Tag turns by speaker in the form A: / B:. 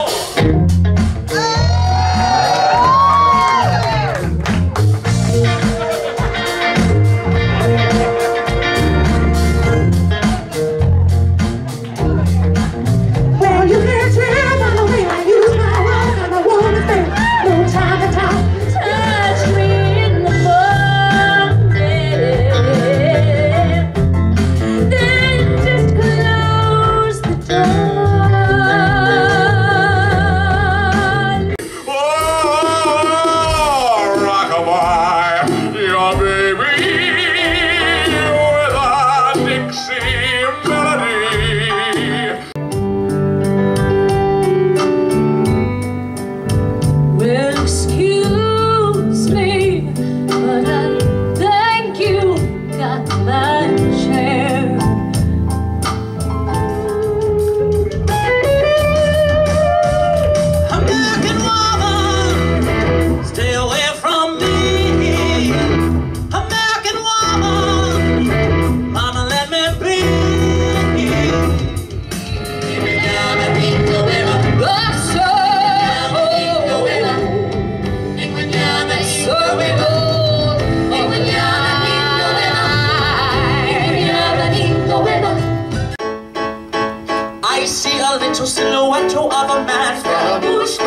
A: Oh!
B: alma. silhouette of a man's fabulous